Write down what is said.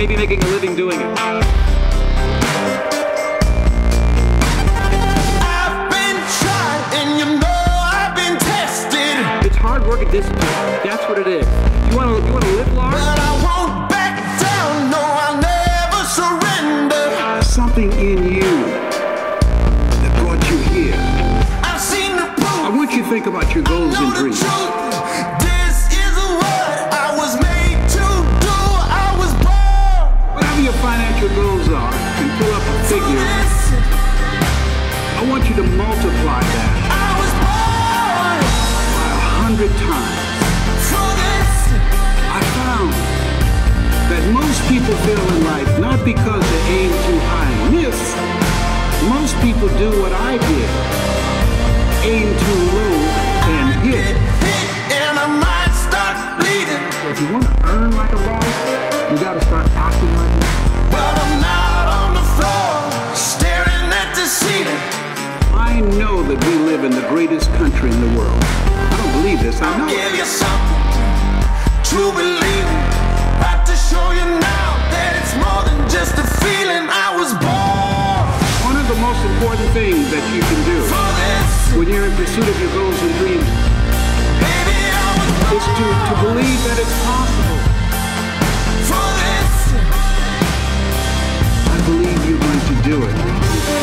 maybe making a living doing it. I've been tried, and you know I've been tested. It's hard work and discipline. That's what it is. You want to you want to live large? But I won't back down, no, I'll never surrender. Something in you that brought you here. I've seen the proof. I want you to think about your goals and dreams. Figure. I want you to multiply that I was born by a hundred times. for this. I found that most people fail in life not because they aim too high and miss. Most people do what I did. Aim too low and hit. Hit and I might start bleeding, So if you want to earn like a boss, you gotta start acting like one. but I'm not live in the greatest country in the world. I don't believe this, I know. it. Give you something to believe. About to show you now that it's more than just a feeling. I was born One of the most important things that you can do when you're in pursuit of your goals and dreams baby. Is to, to believe that it's possible. for this. I believe you're going to do it.